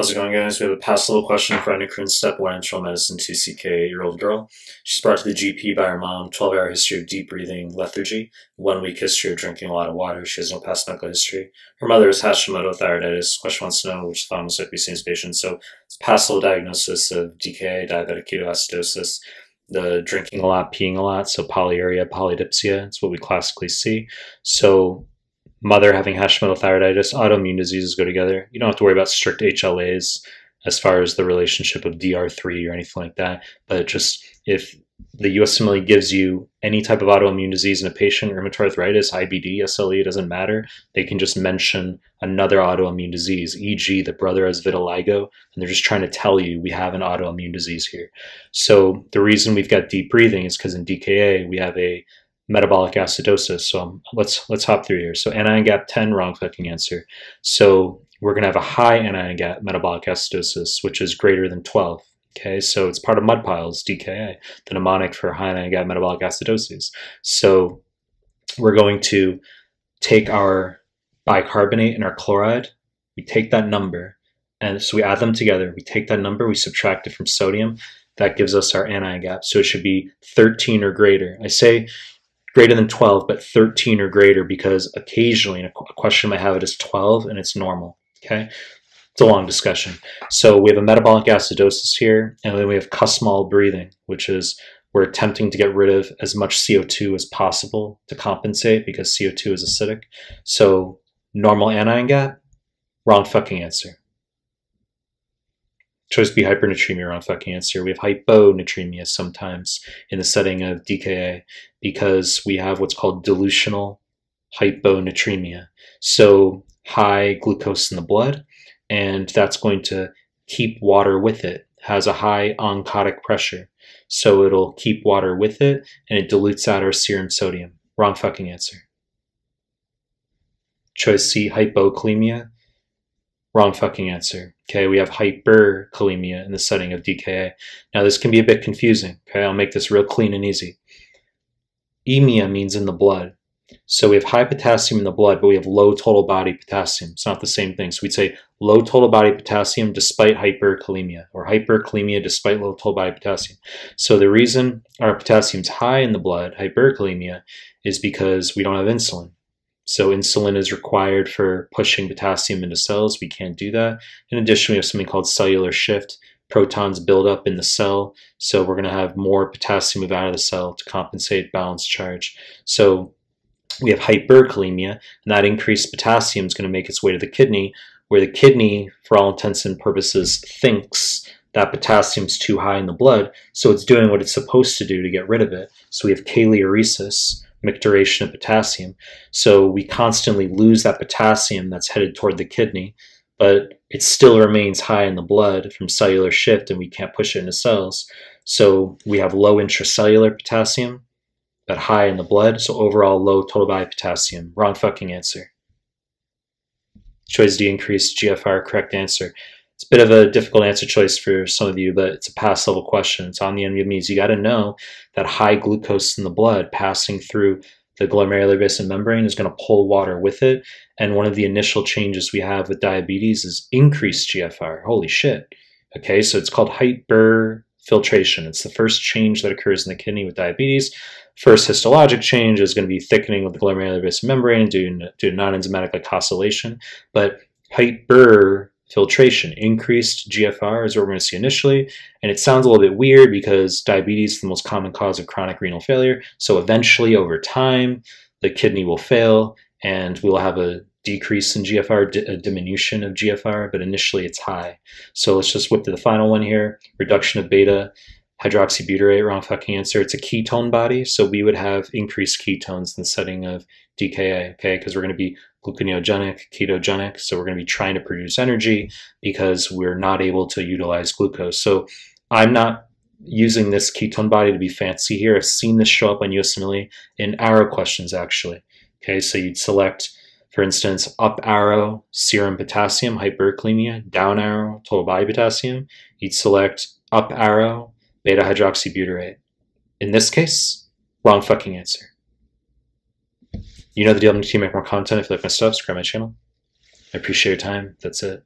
How's it going, guys? We have a past little question for endocrine step 1 internal medicine 2CK year old girl. She's brought to the GP by her mom, 12 hour history of deep breathing lethargy, one week history of drinking a lot of water. She has no past medical history. Her mother has Hashimoto thyroiditis. Question wants to know which thymus might be seen as patient. So it's past little diagnosis of DKA, diabetic ketoacidosis, the drinking a lot, peeing a lot, so polyuria, polydipsia. It's what we classically see. So mother having Hashimoto thyroiditis, autoimmune diseases go together. You don't have to worry about strict HLAs as far as the relationship of DR3 or anything like that. But just if the USMLE gives you any type of autoimmune disease in a patient, rheumatoid arthritis, IBD, SLE, it doesn't matter. They can just mention another autoimmune disease, e.g., the brother has vitiligo, and they're just trying to tell you we have an autoimmune disease here. So the reason we've got deep breathing is because in DKA we have a metabolic acidosis. So um, let's let's hop through here. So anion gap 10, wrong fucking answer. So we're going to have a high anion gap metabolic acidosis, which is greater than 12. Okay, so it's part of MUDPILES, DKA, the mnemonic for high anion gap metabolic acidosis. So we're going to take our bicarbonate and our chloride, we take that number, and so we add them together. We take that number, we subtract it from sodium, that gives us our anion gap. So it should be 13 or greater. I say greater than 12, but 13 or greater because occasionally a question might have it as 12 and it's normal. Okay. It's a long discussion. So we have a metabolic acidosis here, and then we have Kussmaul breathing, which is we're attempting to get rid of as much CO2 as possible to compensate because CO2 is acidic. So normal anion gap, wrong fucking answer. Choice B hypernatremia wrong fucking answer. We have hyponatremia sometimes in the setting of DKA because we have what's called dilutional hyponatremia. So high glucose in the blood, and that's going to keep water with it, has a high oncotic pressure. So it'll keep water with it and it dilutes out our serum sodium. Wrong fucking answer. Choice C, hypokalemia. Wrong fucking answer. Okay, we have hyperkalemia in the setting of DKA. Now this can be a bit confusing. Okay, I'll make this real clean and easy. Emia means in the blood. So we have high potassium in the blood, but we have low total body potassium. It's not the same thing. So we'd say low total body potassium despite hyperkalemia, or hyperkalemia despite low total body potassium. So the reason our potassium's high in the blood, hyperkalemia, is because we don't have insulin. So insulin is required for pushing potassium into cells. We can't do that. In addition, we have something called cellular shift. Protons build up in the cell, so we're going to have more potassium move out of the cell to compensate balance charge. So we have hyperkalemia, and that increased potassium is going to make its way to the kidney, where the kidney, for all intents and purposes, thinks that potassium's too high in the blood, so it's doing what it's supposed to do to get rid of it. So we have kaliuresis, micturition of potassium. So we constantly lose that potassium that's headed toward the kidney, but it still remains high in the blood from cellular shift and we can't push it into cells. So we have low intracellular potassium, but high in the blood. So overall low total body potassium. Wrong fucking answer. Choice D increased GFR, correct answer. It's a bit of a difficult answer choice for some of you, but it's a pass level question. It's on the NBMEs. You got to know that high glucose in the blood passing through the glomerular basement membrane is going to pull water with it. And one of the initial changes we have with diabetes is increased GFR. Holy shit. Okay, so it's called hyperfiltration. It's the first change that occurs in the kidney with diabetes. First histologic change is going to be thickening of the glomerular basement membrane due, due to non-enzymatic glycosylation. But hyper filtration. Increased GFR is what we're going to see initially, and it sounds a little bit weird because diabetes is the most common cause of chronic renal failure. So eventually, over time, the kidney will fail, and we'll have a decrease in GFR, a diminution of GFR, but initially it's high. So let's just whip to the final one here. Reduction of beta hydroxybutyrate, wrong fucking answer. It's a ketone body, so we would have increased ketones in the setting of DKA, okay, because we're going to be gluconeogenic, ketogenic. So we're going to be trying to produce energy because we're not able to utilize glucose. So I'm not using this ketone body to be fancy here. I've seen this show up on USMLE in arrow questions actually. Okay, so you'd select, for instance, up arrow, serum potassium, hyperkalemia, down arrow, total body potassium. You'd select up arrow, beta hydroxybutyrate. In this case, wrong fucking answer. You know the deal. I'm going to make more content. If you like my stuff, subscribe my channel. I appreciate your time. That's it.